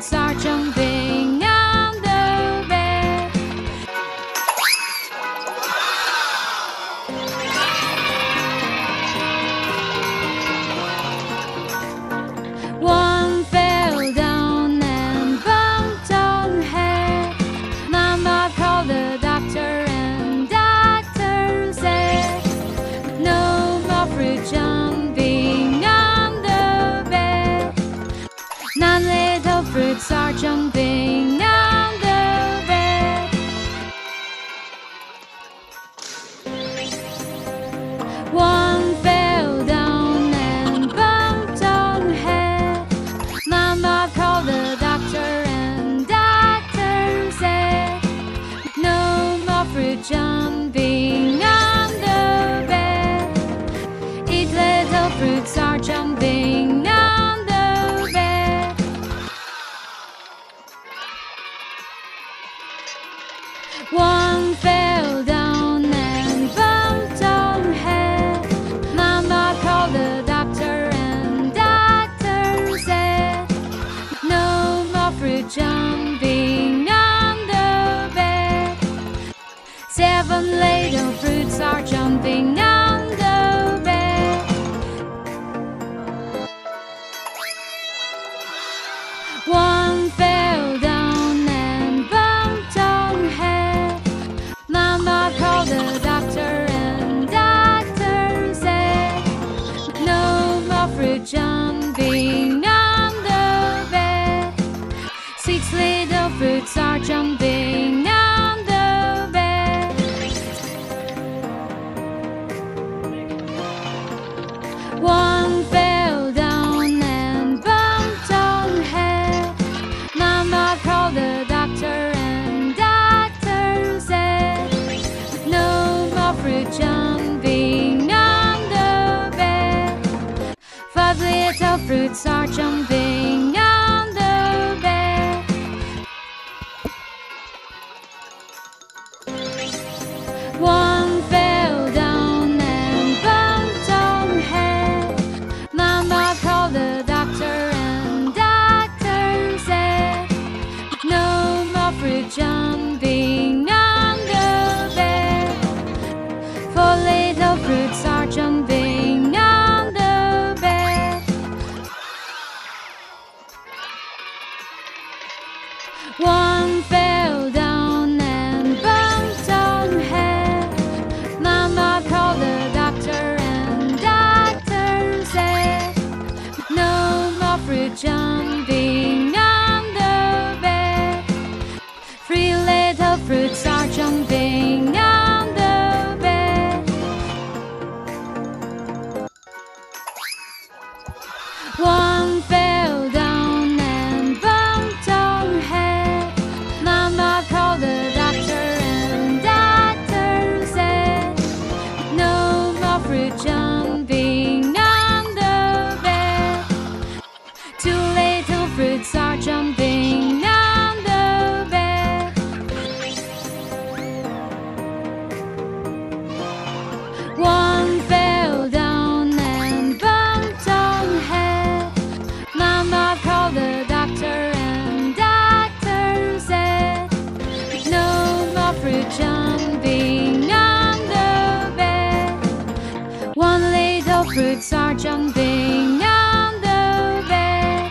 it's our job. 张北 Six little fruits are jumping on the bed. One fell down and bumped on head. Mama called the doctor and doctor said, No more fruit jumping on the bed. Five little fruits are jumping. job. One fell down and bumped her head. Mama called the doctor, and doctor said, No more fruit jumping on the bed. Two little fruits are jumping. jumping on the bed.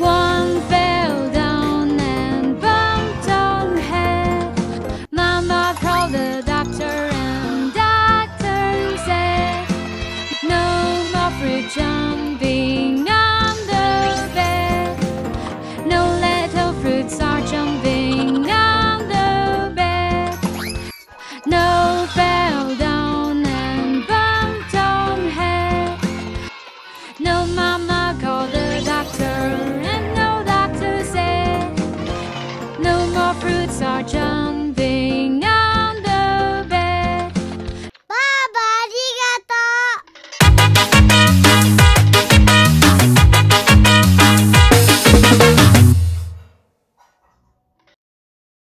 One fell down and bumped on head. Mama called the doctor and doctor said, no more free jump.